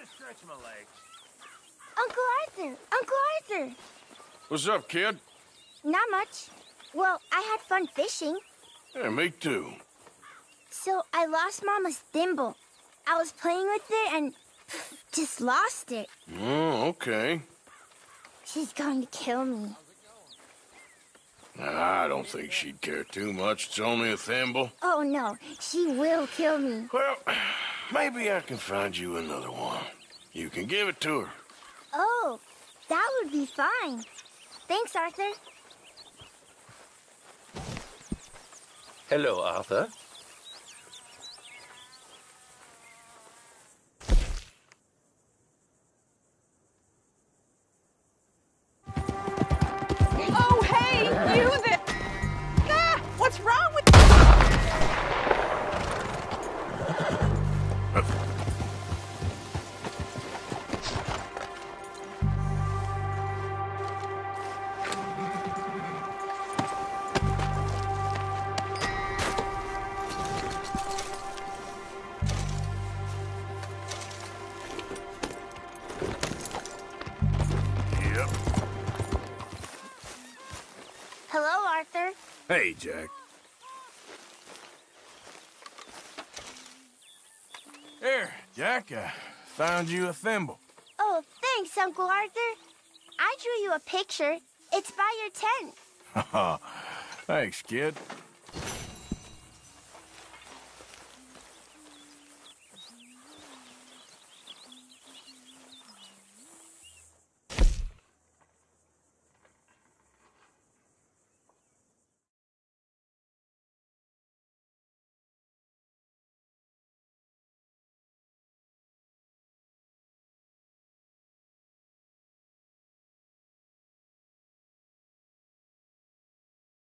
to stretch my legs. Uncle Arthur! Uncle Arthur! What's up, kid? Not much. Well, I had fun fishing. Yeah, me too. So I lost Mama's thimble. I was playing with it and just lost it. Oh, okay. She's going to kill me. I don't think she'd care too much. It's only a thimble. Oh no, she will kill me. Well, maybe I can find you another one. You can give it to her. Oh, that would be fine. Thanks, Arthur. Hello, Arthur. Oh, hey, you there! Ah, what's wrong with Hello, Arthur. Hey, Jack. Here, Jack, I found you a thimble. Oh, thanks, Uncle Arthur. I drew you a picture. It's by your tent. Thanks, kid.